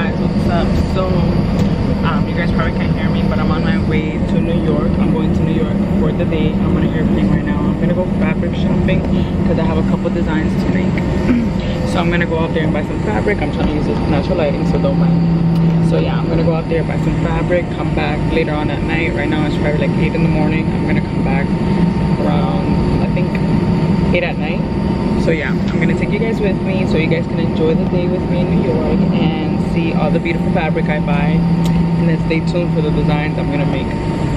guys what's up? So um you guys probably can't hear me but i'm on my way to new york. I'm going to new york for the day. I'm on an airplane right now. I'm gonna go fabric shopping because i have a couple designs to make. So i'm gonna go out there and buy some fabric. I'm trying to use this natural lighting so don't mind. So yeah i'm gonna go out there buy some fabric come back later on at night. Right now it's probably like eight in the morning. I'm gonna come back around i think eight at night. So yeah i'm gonna take you guys with me so you guys can enjoy the day with me in new york and see all the beautiful fabric i buy. And then stay tuned for the designs i'm gonna make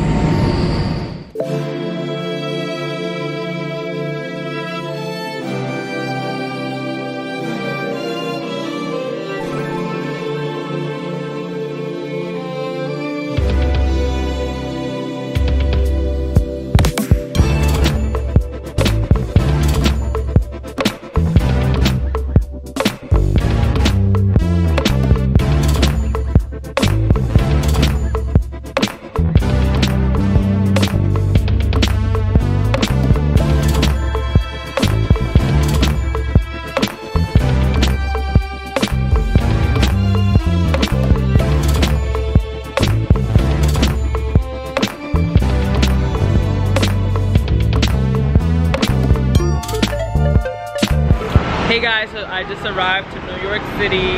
just arrived to New York City.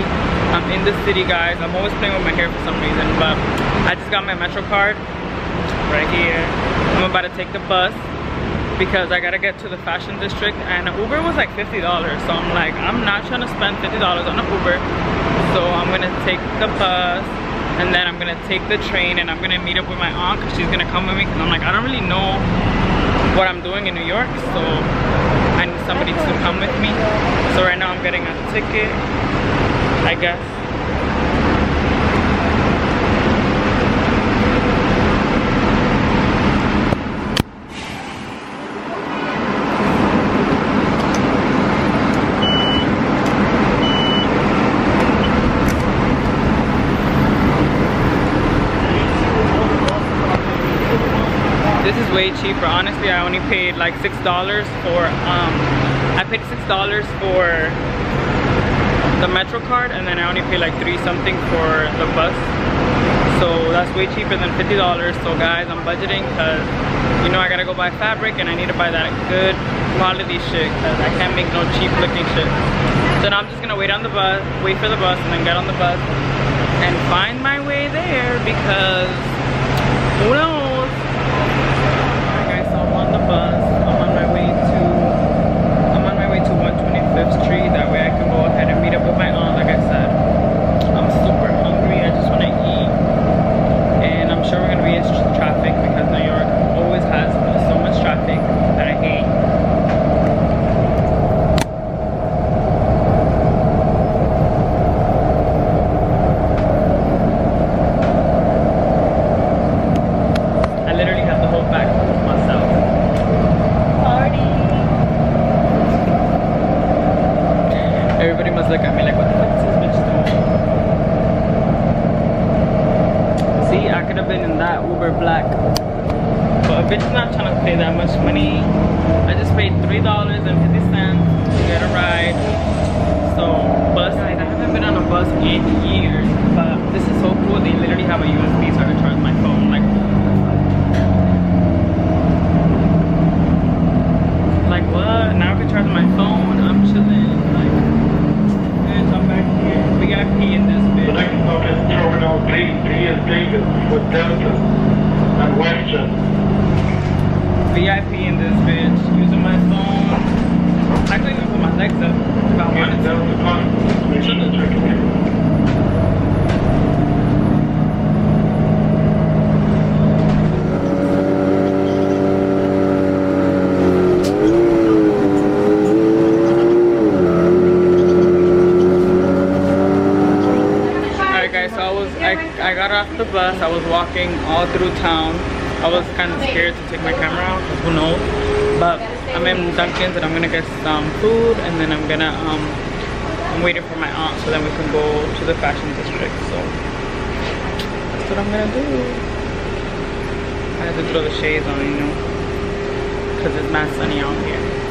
I'm in the city guys. I'm always playing with my hair for some reason, but I just got my Metro card right here. I'm about to take the bus because I gotta get to the fashion district and Uber was like $50. So I'm like, I'm not trying to spend $50 on an Uber. So I'm gonna take the bus and then I'm gonna take the train and I'm gonna meet up with my aunt because she's gonna come with me because I'm like, I don't really know what I'm doing in New York. So Need somebody to come with me. So right now I'm getting a ticket, I guess. This is way cheaper. Honestly, I only paid like $6 for, um, I paid $6 for the Metro card and then I only paid like three something for the bus. So that's way cheaper than $50. So guys, I'm budgeting because you know I gotta go buy fabric and I need to buy that good quality shit because I can't make no cheap looking shit. So now I'm just gonna wait on the bus, wait for the bus and then get on the bus and find my way there because who knows? Alright guys, so I'm on the bus. I'm on my way to I'm on my way to 125th Street. That way I can go ahead and meet up with my aunt, like I said. I'm super hungry. I just wanna eat. And I'm sure we're gonna be in traffic because New York always has so much traffic that I hate. I literally have the whole back to myself. Party! Everybody must look at me like, what the fuck is this bitch I could have been in that Uber black. But a bitch not trying to pay that much money. I just paid $3.50 to get a ride. So, bus, guys, I haven't been on a bus in years. But this is so cool. They literally have a USB so I can charge my phone. Like, like what? Now I can charge my phone. I'm chilling. Like, bitch, I'm back VIP in this bitch. The next stop is Terminal D, D is David, with Delta and Western. VIP in this bitch. Using my phone. I could even put my legs up if I wanted to. Delta confirmation checking in. Alright guys, so I was I, I got off the bus, I was walking all through town. I was kind of scared to take my camera out, 'cause who knows. But I'm in Dunkin's and I'm gonna get some food and then I'm gonna um I'm waiting for my aunt so then we can go to the fashion district. So that's what I'm gonna do. I had to throw the shades on, you know, because it's not sunny out here.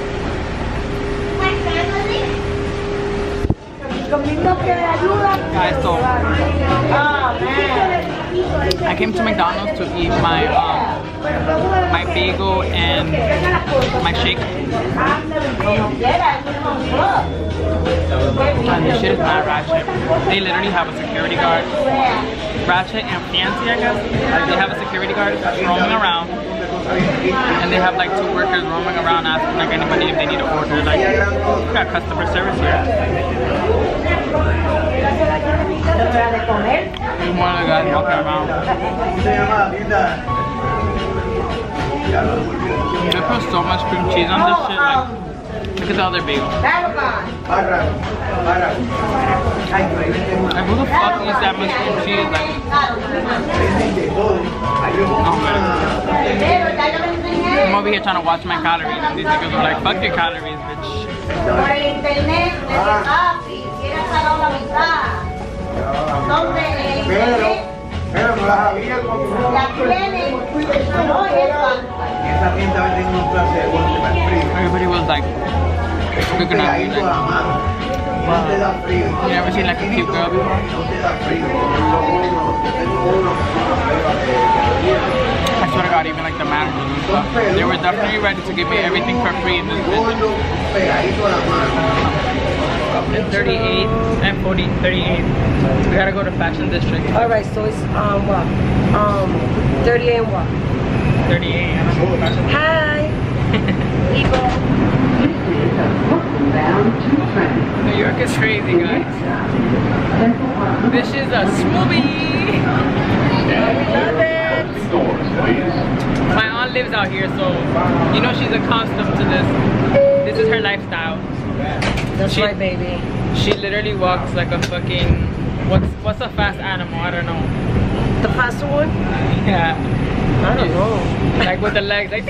Guys, so I came to McDonald's to eat my um, my bagel and my shake. And this shit is not ratchet. They literally have a security guard. Ratchet and fancy, I guess. Like they have a security guard roaming around. And they have like two workers roaming around asking like anybody if they need to order. Like, we got customer service here. Of the guys walking around. They put so much cream cheese on this shit. Like, look at the other bagel. Like, who the fuck eats that much cream cheese? Like, oh. I'm over here trying to watch my calories. These niggas are like, fuck your calories, bitch. Everybody was like, you never seen like a cute girl before? I swear to God, even like the managers and stuff, they were definitely ready to give me everything for free in this business. Gordo, pegadito a la mano. It's 38 and 40, 38. We gotta go to Fashion District. All right, so it's um what? Um, 38 and what? 38. I don't know, Fashion Hi, Eagle. New York is crazy, guys. This is a smoothie. Love it. My aunt lives out here, so you know she's accustomed to this. This is her lifestyle. That's She- right, baby. She literally walks like a fucking what's what's a fast animal? I don't know. The faster one? Yeah, I don't know. like with the legs. Like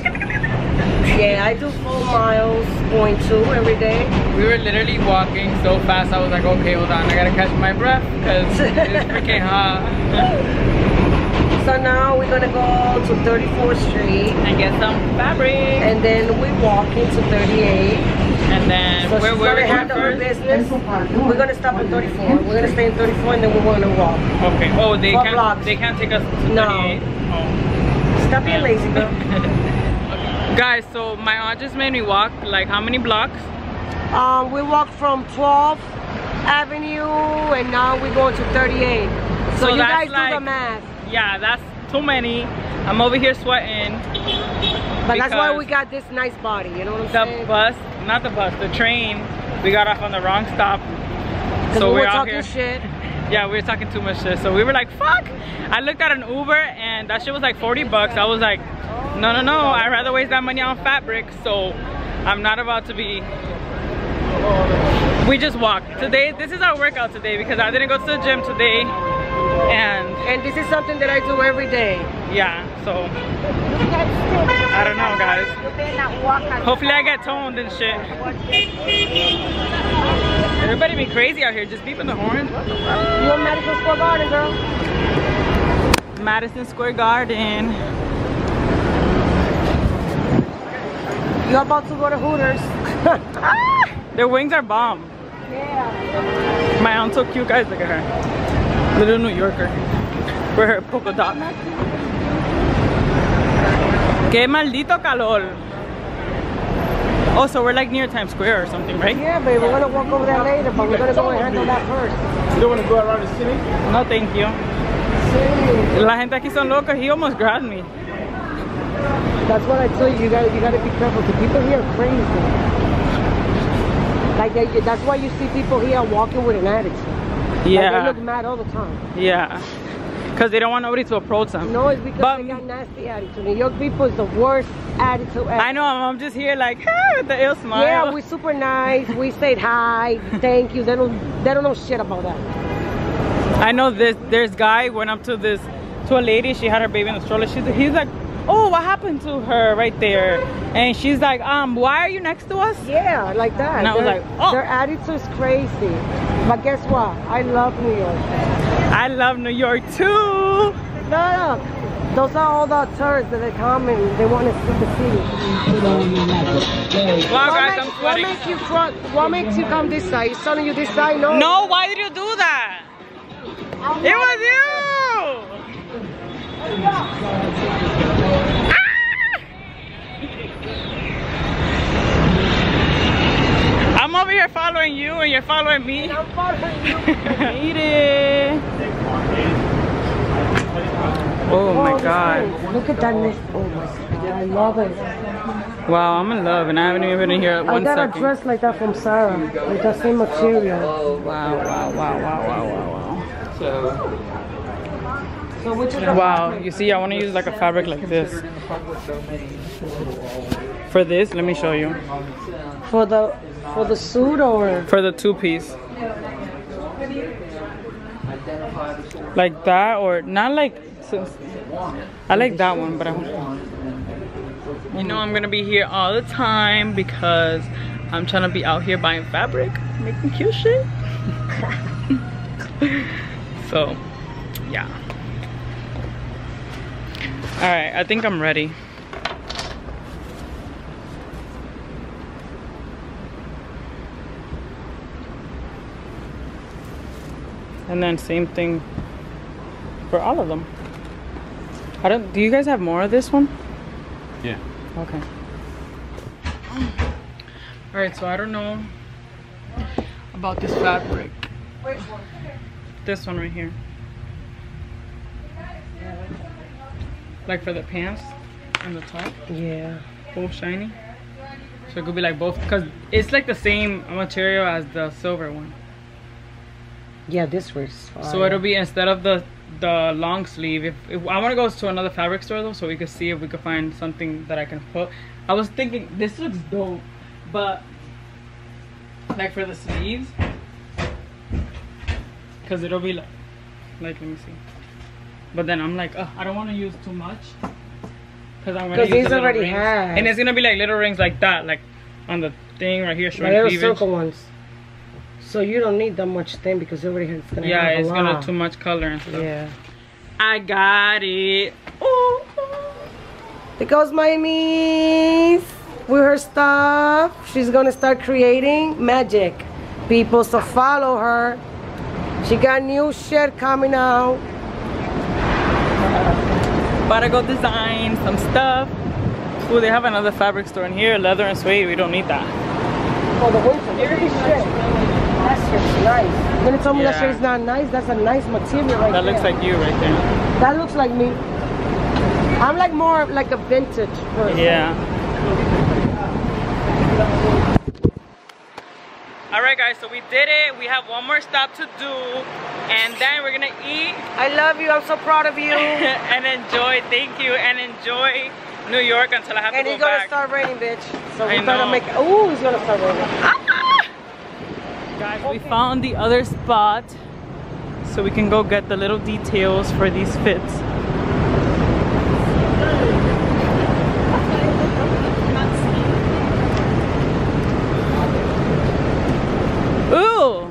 Yeah, I do four miles, point two every day. we were literally walking so fast. I was like, okay, hold on, I gotta catch my breath because it's freaking hot. So now we're gonna go to 34th Street, and get some fabric. and then we walk into 38. And then So where where we handle her business. We're gonna stop at 34. We're gonna stay in 34, and then we're gonna walk. Okay. Oh, they Four can't blocks. they can't take us to No. 38. Oh. Stop being lazy, girl. Guys, so my aunt just made me walk like how many blocks? Um, we walked from 12th Avenue, and now we're going to 38. So, So you guys do the math. Yeah, that's too many. I'm over here sweating. But that's why we got this nice body. You know what I'm The saying? The bus, not the bus, the train. We got off on the wrong stop. So we we're were talking shit. Yeah, we were talking too much shit. So we were like, fuck. I looked at an Uber and that shit was like 40 bucks. I was like, no, no, no. I'd rather waste that money on fabric. So I'm not about to be. We just walked. Today, this is our workout today because I didn't go to the gym today. And And this is something that I do every day. yeah, so I don't know, guys. Hopefully I get toned and shit. Everybody be crazy out here, just beeping the fuck? You in Madison Square Garden, girl? Madison Square Garden. You're about to go to Hooters. Their wings are bomb. yeah. My aunt's so cute, guys. Look at her. Little New Yorker. With her polka dot. Que maldito calor. Oh, so we're like near Times Square or something, right? Yeah, baby. We're gonna walk over there later, but we're gonna go and handle that first. You don't want to go around the city? No, thank you. See, La gente aquí son locas. He almost grabbed me. that's what I tell you. You gotta, you gotta be careful. The people here are crazy. Like they, that's why you see people here walking with an attitude. Like, they Yeah, look mad all the time. yeah. Because they don't want nobody to approach them. No, it's because But- they got nasty attitude. New York people is the worst attitude ever. I know, I'm just here like, with the ill smile. Yeah, we're super nice. We said hi, thank you. They don't, they don't know shit about that. I know this. There's guy went up to this to a lady. She had her baby in the stroller. She's he's like, oh, what happened to her right there? And she's like, um, why are you next to us? Yeah, like that. And I was like, oh. Their attitude is crazy. But guess what? I love New York. I love New York too. Look, Those are all the tourists that they come and they want to see the city. Wow, What guys, makes, I'm what makes you cross? What makes you come this side? Telling you this side? No. No, why did you do that? It was you! Ah! I'm over here following you and you're following me. I'm following you. Eat it. Oh, oh my Oh, this god. Look at that mist. Oh my god, I love it. Wow, I'm in love and I haven't even been in here I got second. a dress like that from Zara, with the same material. Wow, wow, wow, wow, wow, wow, wow. So which is Wow, you see, I want to use like a fabric like this. For this, let me show you. For the for the suit or For the two piece. Like that, or not like. I like that one, but I. You know, I'm gonna be here all the time because I'm trying to be out here buying fabric, making cute shit. so, yeah. All right, I think I'm ready. And then same thing for all of them. I don't. Do you guys have more of this one? Yeah. Okay. All right. So I don't know about this fabric. This one right here. Like for the pants and the top, yeah. both shiny. So it could be like both, cause it's like the same material as the silver one. Yeah, this works. fine. So it'll be instead of the the long sleeve. If, if I want to go to another fabric store though, so we could see if we could find something that I can put. I was thinking this looks dope, but like for the sleeves, because it'll be like like let me see. But then I'm like, uh, I don't want to use too much. Cause I'm gonna 'Cause use these the already rings. have. and it's gonna be like little rings like that, like on the thing right here showing little cleavage. circle ones. So you don't need that much thing because it already has gonna Yeah, it's gonna lot. too much color and stuff. Yeah. I got it. Ooh. There goes my niece with her stuff. She's gonna start creating magic. People, so follow her. She got new shit coming out. About to go design some stuff. Ooh, they have another fabric store in here, leather and suede. We don't need that. For the winter. That shit's nice. You're gonna tell me that Yeah. shit's not nice? That's a nice material right there. That looks like you right there. That looks like me. I'm like more like a vintage person. Yeah. All right, guys. So we did it. We have one more stop to do, and then we're gonna eat I love you. I'm so proud of you. and enjoy. Thank you, and enjoy New York until I have and to it's gonna start raining, bitch. So I we better know. make. Ooh, it's gonna start raining. Ah! Guys, we found the other spot so we can go get the little details for these fits. Ooh!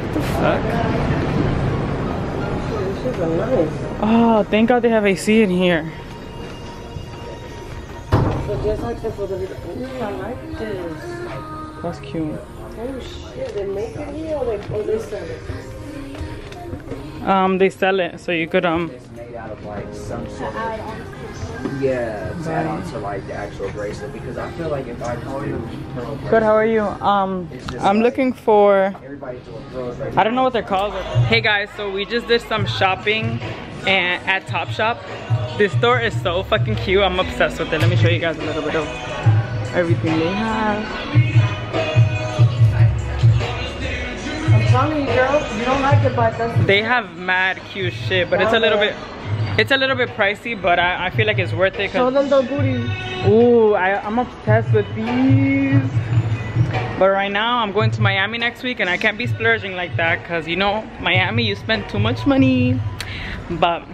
What The fuck? Oh, thank God they have AC in here. So just like the little. I like this. That's cute. Oh shit, they make it here or they, or they sell it? Um, they sell it, so you could um. It's made out of like some sort of yeah, to add on to like the actual bracelet because I feel like if I you Good. How are you? Um, I'm looking for. I don't know what they're called. Hey guys, so we just did some shopping and at Topshop. This store is so fucking cute. I'm obsessed with it. Let me show you guys a little bit of everything they have. I'm girl, you don't like it, but that's They have mad cute shit, but it's a little bit, it's a little bit pricey, but I, I feel like it's worth it. show them the booty. ooh, I, I'm obsessed with these. But right now, I'm going to Miami next week, and I can't be splurging like that, cause you know, Miami, you spend too much money. But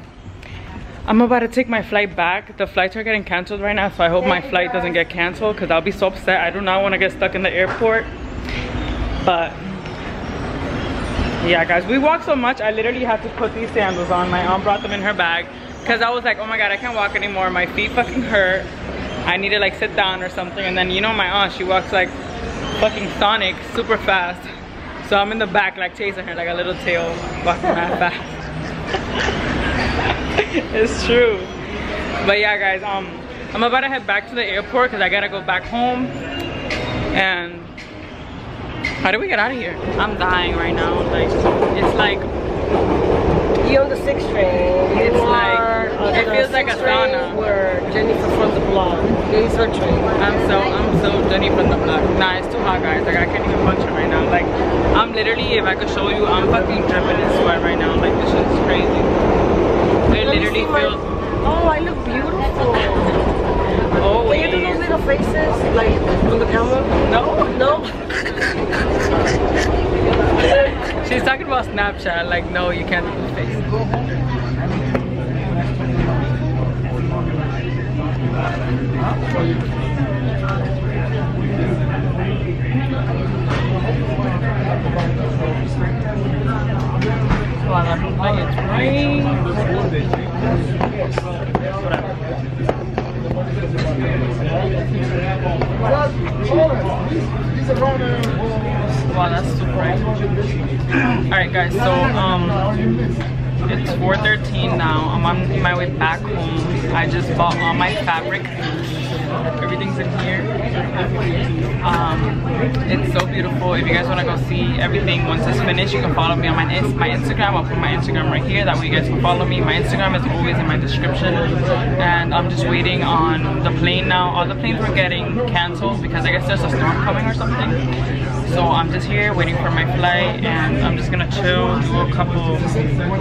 I'm about to take my flight back. The flights are getting canceled right now, so I hope my flight doesn't get canceled, cause I'll be so upset. I do not want to get stuck in the airport. But yeah, guys, we walk so much. I literally had to put these sandals on. My aunt brought them in her bag. Cause I was like, oh my god, I can't walk anymore. My feet fucking hurt. I need to like sit down or something. And then you know my aunt, she walks like fucking Sonic, super fast. So I'm in the back like chasing her like a little tail, walking mad fast. it's true. But yeah, guys, um, I'm about to head back to the airport because I gotta go back home. And how do we get out of here? I'm dying right now. Like, it's like You on the sixth train. You It's like- are it feels like a sauna. Where Jennifer from the blog. It's her train. I'm so I'm so Jenny from the block. Nah, it's too hot, guys. Like I can't even function right now. Like I'm literally, if I could show you, I'm fucking dripping in sweat right now. Like this shit's crazy. It Let literally see my- feels. Oh, I look beautiful. Oh Can you do those little faces like on the camera? No. No. She's talking about Snapchat. Like no, you can't do face. Wow, Wow, that's super. Alright guys, so um it's 4.13 now. I'm on my way back home. I just bought all my fabric. Everything's in here. Um, it's so beautiful. If you guys want to go see everything once it's finished, you can follow me on my, my Instagram. I'll put my Instagram right here. That way you guys can follow me. My Instagram is always in my description. And I'm just waiting on the plane now. All the planes were getting canceled because I guess there's a storm coming or something. So I'm just here waiting for my flight and I'm just gonna chill, do a couple,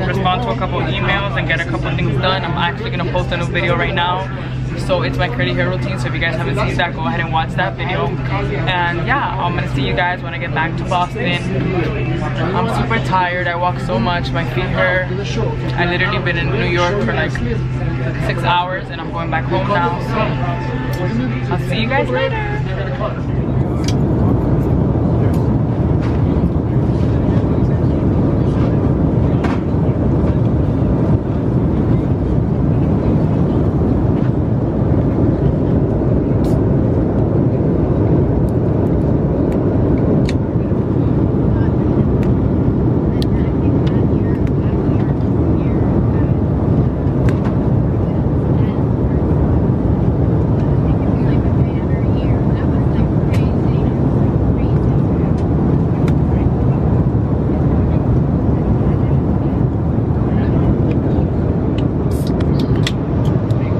respond to a couple emails and get a couple things done. I'm actually gonna post a new video right now. So it's my curly hair routine. So if you guys haven't seen that, go ahead and watch that video. And yeah, I'm gonna see you guys when I get back to Boston. I'm super tired. I walk so much. My feet hurt. I literally been in New York for like six hours and I'm going back home now. So I'll see you guys later.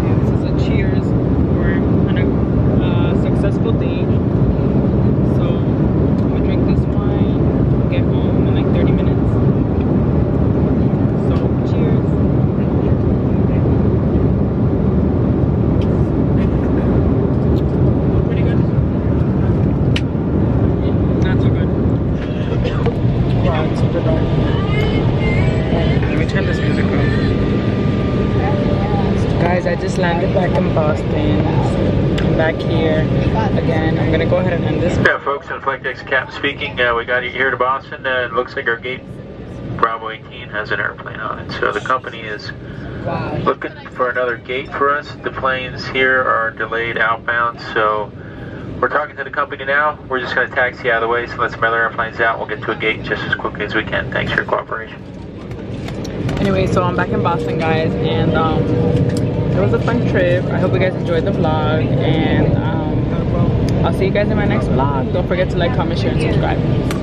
This is a cheers for an uh, successful day. So I'm gonna drink this wine, get home in like 30 minutes. So cheers. Pretty good. Not so good. Wow, it's super dark. Let me turn this music off. Guys, I just landed back in Boston. I'm back here again. I'm gonna go ahead and end this. Yeah, folks, Flight Deck's Captain speaking. Uh, we got you here to Boston. Uh, it looks like our gate Bravo 18 has an airplane on it. So the company is looking for another gate for us. The planes here are delayed outbound, so we're talking to the company now. We're just going to taxi out of the way, so let some other airplanes out. We'll get to a gate just as quickly as we can. Thanks for your cooperation. Anyway, so I'm back in Boston, guys, and um, it was a fun trip. I hope you guys enjoyed the vlog, and um, I'll see you guys in my next vlog. Don't forget to like, comment, share, and subscribe.